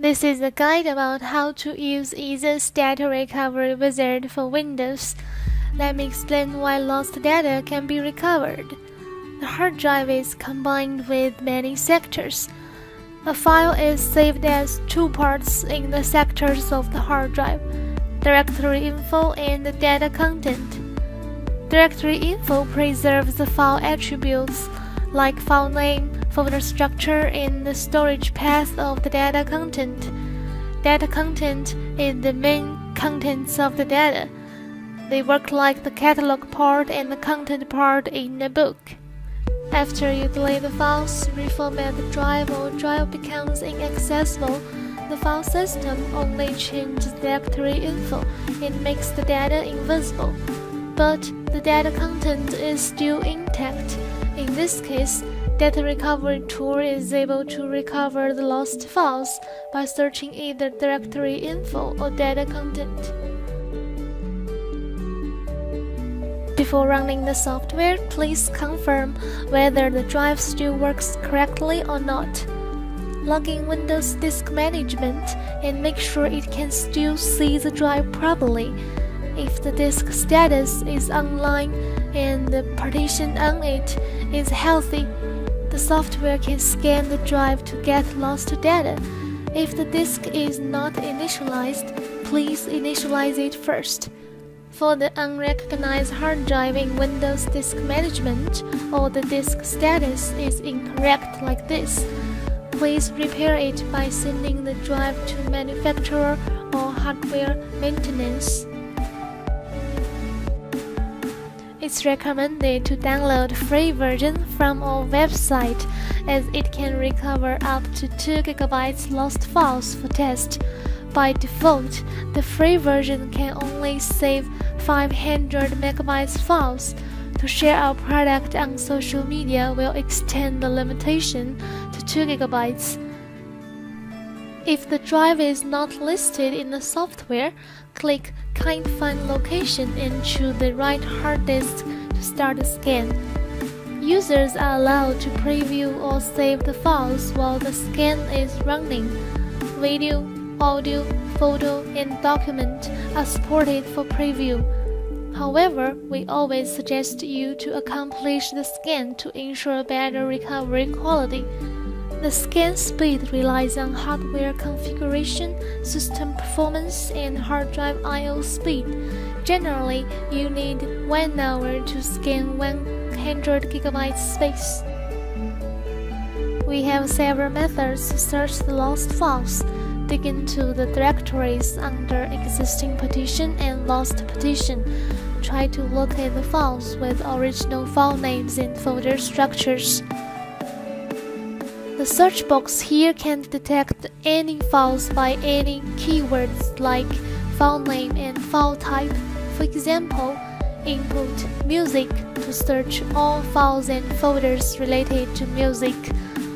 This is a guide about how to use EaseUS Data Recovery Wizard for Windows. Let me explain why lost data can be recovered. The hard drive is combined with many sectors. A file is saved as two parts in the sectors of the hard drive directory info and the data content. Directory info preserves the file attributes like file name, folder structure, and the storage path of the data content. Data content is the main contents of the data. They work like the catalog part and the content part in a book. After you delete the files, reformat the drive or drive becomes inaccessible, the file system only changes the directory info and makes the data invisible. But the data content is still intact. In this case, Data Recovery Tool is able to recover the lost files by searching either directory info or data content. Before running the software, please confirm whether the drive still works correctly or not. Log in Windows Disk Management and make sure it can still see the drive properly. If the disk status is online and the partition on it is healthy, the software can scan the drive to get lost data. If the disk is not initialized, please initialize it first. For the unrecognized hard drive in Windows Disk Management or the disk status is incorrect like this, please repair it by sending the drive to manufacturer or hardware maintenance. It's recommended to download free version from our website as it can recover up to 2 GB lost files for test. By default, the free version can only save 500 MB files. To share our product on social media will extend the limitation to 2 GB. If the drive is not listed in the software, click Kind Find Location and choose the right hard disk to start the scan. Users are allowed to preview or save the files while the scan is running. Video, audio, photo, and document are supported for preview. However, we always suggest you to accomplish the scan to ensure better recovery quality. The scan speed relies on hardware configuration, system performance, and hard drive I/O speed. Generally, you need 1 hour to scan 100 GB space. We have several methods to search the lost files. Dig into the directories under existing partition and lost partition. Try to locate the files with original file names and folder structures. The search box here can detect any files by any keywords like file name and file type. For example, input music to search all files and folders related to music,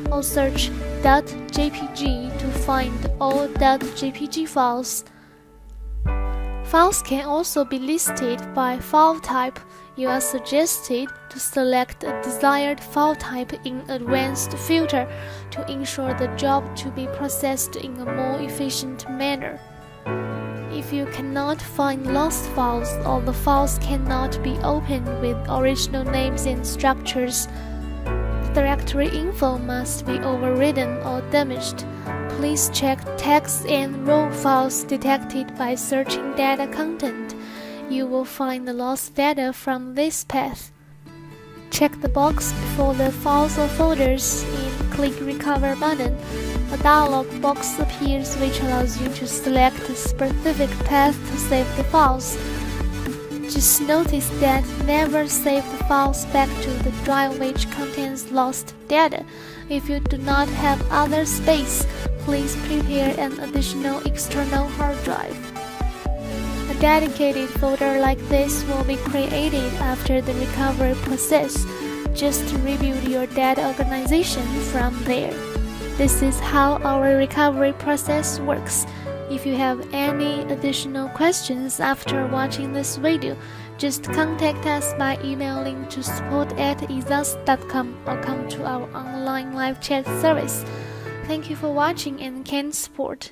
or search .jpg to find all .jpg files. Files can also be listed by file type you are suggested to select a desired file type in Advanced Filter to ensure the job to be processed in a more efficient manner. If you cannot find lost files or the files cannot be opened with original names and structures, directory info must be overridden or damaged. Please check text and raw files detected by searching data content you will find the lost data from this path. Check the box before the files or folders and click Recover button. A dialog box appears which allows you to select a specific path to save the files. Just notice that never save the files back to the drive which contains lost data. If you do not have other space, please prepare an additional external hard drive. A dedicated folder like this will be created after the recovery process. Just to rebuild your data organization from there. This is how our recovery process works. If you have any additional questions after watching this video, just contact us by emailing to support at or come to our online live chat service. Thank you for watching and can support.